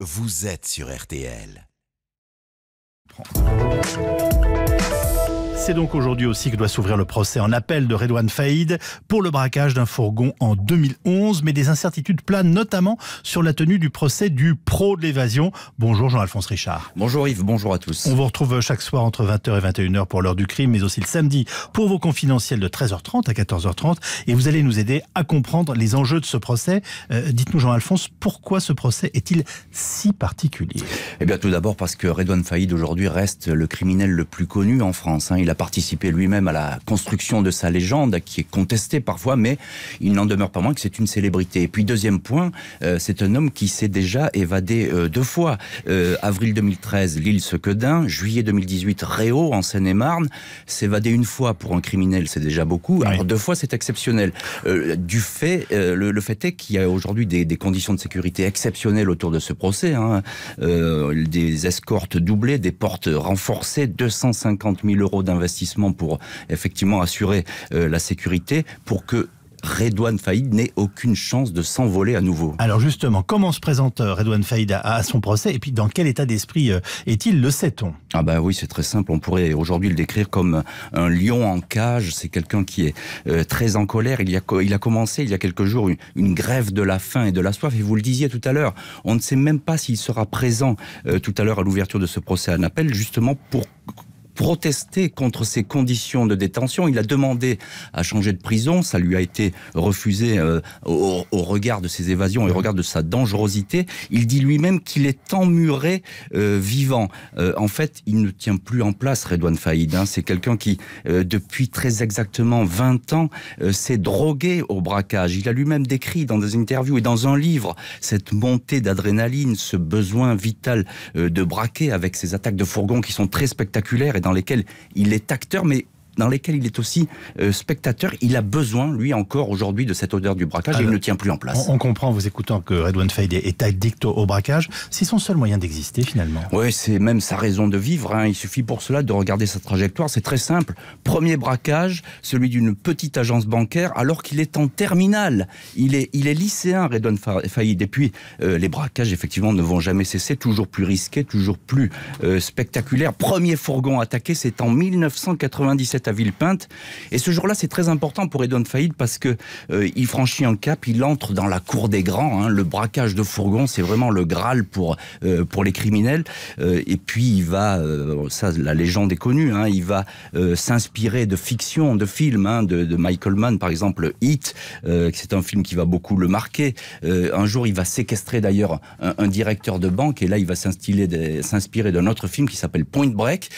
Vous êtes sur RTL. C'est donc aujourd'hui aussi que doit s'ouvrir le procès en appel de Redouane Faïd pour le braquage d'un fourgon en 2011, mais des incertitudes planent notamment sur la tenue du procès du pro de l'évasion. Bonjour Jean-Alphonse Richard. Bonjour Yves, bonjour à tous. On vous retrouve chaque soir entre 20h et 21h pour l'heure du crime, mais aussi le samedi pour vos confidentiels de 13h30 à 14h30. Et vous allez nous aider à comprendre les enjeux de ce procès. Euh, Dites-nous Jean-Alphonse, pourquoi ce procès est-il si particulier? Eh bien tout d'abord parce que Redouane Faïd aujourd'hui reste le criminel le plus connu en France. Hein. Il a participé lui-même à la construction de sa légende, qui est contestée parfois, mais il n'en demeure pas moins que c'est une célébrité. Et puis deuxième point, euh, c'est un homme qui s'est déjà évadé euh, deux fois. Euh, avril 2013, l'île Sequedin, juillet 2018, Réau, en Seine-et-Marne. S'évader une fois pour un criminel, c'est déjà beaucoup. Alors deux fois, c'est exceptionnel. Du fait, le, le, fait est qu'il y a aujourd'hui des, des, conditions de sécurité exceptionnelles autour de ce procès. Hein. Des escortes doublées, des portes renforcées, 250 000 euros d'investissement pour effectivement assurer euh, la sécurité pour que Redouane Faïd n'ait aucune chance de s'envoler à nouveau. Alors justement, comment se présente euh, Redouane Faïd à, son procès? Et puis dans quel état d'esprit euh, est-il, le sait-on? Ah bah oui, c'est très simple, on pourrait aujourd'hui le décrire comme un lion en cage, c'est quelqu'un qui est très en colère, il, y a, il a commencé il y a quelques jours une, une, grève de la faim et de la soif. Et vous le disiez tout à l'heure, on ne sait même pas s'il sera présent euh, tout à l'heure à l'ouverture de ce procès à appel justement pour protester contre ces conditions de détention. Il a demandé à changer de prison. Ça lui a été refusé euh, au, regard de ses évasions et au regard de sa dangerosité. Il dit lui-même qu'il est emmuré euh, vivant. Euh, en fait, il ne tient plus en place, Redouane Faïd. Hein. C'est quelqu'un qui, depuis très exactement 20 ans, s'est drogué au braquage. Il a lui-même décrit dans des interviews et dans un livre cette montée d'adrénaline, ce besoin vital de braquer avec ces attaques de fourgon qui sont très spectaculaires et dans lesquels il est acteur, mais dans lesquels il est aussi euh, spectateur. Il a besoin, lui encore aujourd'hui, de cette odeur du braquage Alors, et il ne tient plus en place. On, on comprend, vous écoutant, que Redouane Faïd est addict au, braquage. C'est son seul moyen d'exister finalement. Oui, c'est même sa raison de vivre. Hein. Il suffit pour cela de regarder sa trajectoire. C'est très simple. Premier braquage, celui d'une petite agence bancaire, alors qu'il est en terminale. Il est, il est lycéen, Redouane Faïd. Et puis, euh, les braquages, effectivement, ne vont jamais cesser. Toujours plus risqués, toujours plus euh, spectaculaires. Premier fourgon attaqué, c'est en 1997 à Villepinte. Et ce jour-là, c'est très important pour Edouard Faïd parce que euh, il franchit un cap, il entre dans la cour des grands. Hein. Le braquage de fourgon, c'est vraiment le graal pour euh, pour les criminels. Euh, et puis il va, ça, la légende est connue. Hein, il va s'inspirer de fiction, de films, hein, de, Michael Mann, par exemple, Hit. C'est un film qui va beaucoup le marquer. un jour, il va séquestrer d'ailleurs un, un, directeur de banque, et là, il va s'inspirer d'un autre film qui s'appelle Point Break,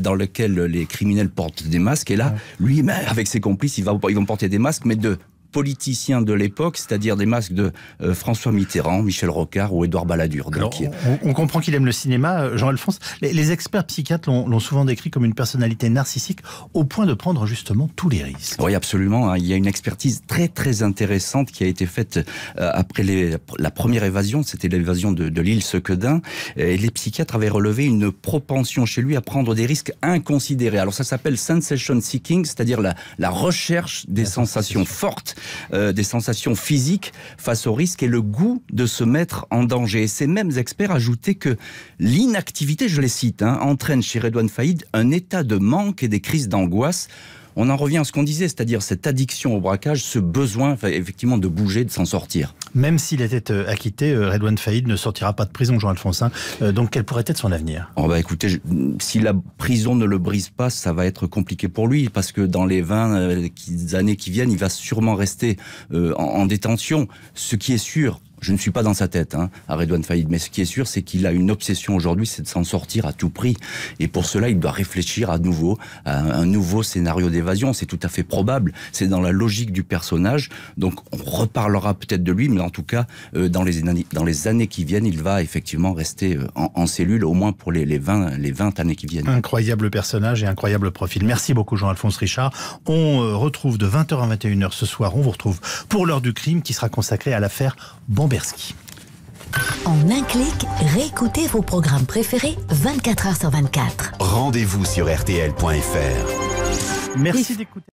dans lequel les criminels portent des masques. Et là, lui, avec ses complices, ils vont, ils vont porter des masques, mais de politiciens de l'époque, c'est-à-dire des masques de euh, François Mitterrand, Michel Rocard ou Édouard Balladur. Alors, on, on, comprend qu'il aime le cinéma, euh, Jean-Alphonse. Les, les, experts psychiatres l'ont souvent décrit comme une personnalité narcissique au point de prendre justement tous les risques. Oui, absolument. Hein. Il y a une expertise très très intéressante qui a été faite euh, après les, la première évasion, c'était l'évasion de, de l'île Sequedin, et les psychiatres avaient relevé une propension chez lui à prendre des risques inconsidérés. Alors ça s'appelle sensation seeking, c'est-à-dire la, la recherche des la sensations fortes euh, des sensations physiques face au risque et le goût de se mettre en danger. Et ces mêmes experts ajoutaient que l'inactivité, je les cite, hein, entraîne chez Redouane Faïd un état de manque et des crises d'angoisse on en revient à ce qu'on disait, c'est-à-dire cette addiction au braquage, ce besoin effectivement de bouger, de s'en sortir. Même s'il était euh, acquitté, euh, Redouane Faïd ne sortira pas de prison, Jean-Alphonse. Euh, donc quel pourrait être son avenir? Oh bah Écoutez, je, si la prison ne le brise pas, ça va être compliqué pour lui, parce que dans les 20 euh, années qui viennent, il va sûrement rester en détention. Ce qui est sûr, je ne suis pas dans sa tête, hein, à Redouane mais ce qui est sûr, c'est qu'il a une obsession aujourd'hui, c'est de s'en sortir à tout prix. Et pour cela, il doit réfléchir à nouveau à un nouveau scénario d'évasion. C'est tout à fait probable. C'est dans la logique du personnage. Donc, on reparlera peut-être de lui, mais en tout cas, euh, dans, les, années qui viennent, il va effectivement rester euh, en, cellule, au moins pour les, les, 20, les 20 années qui viennent. Incroyable personnage et incroyable profil. Merci beaucoup, Jean-Alphonse Richard. On euh, retrouve de 20h à 21h ce soir, on vous retrouve pour l'heure du crime qui sera consacrée à l'affaire En un clic, réécoutez vos programmes préférés 24 h sur 24. Rendez-vous sur RTL.fr. Merci d'écouter.